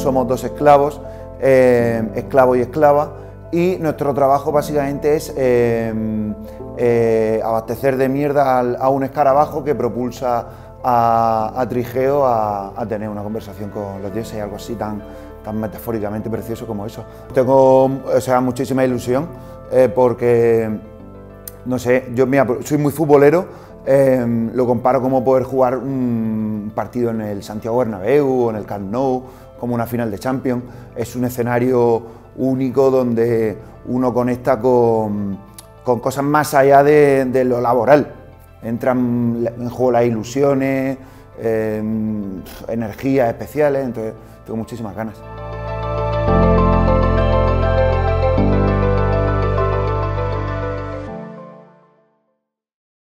Somos dos esclavos, eh, esclavo y esclava, y nuestro trabajo básicamente es eh, eh, abastecer de mierda a un escarabajo que propulsa a, Trigeo a, tener una conversación con los dioses y algo así tan, tan metafóricamente precioso como eso. Tengo o sea, muchísima ilusión porque, no sé, yo soy muy futbolero, lo comparo como poder jugar un partido en el Santiago Bernabéu o en el Camp Nou como una final de Champions. Es un escenario único donde uno conecta con, cosas más allá de, lo laboral. Entran en juego las ilusiones, em, energías especiales, entonces tengo muchísimas ganas.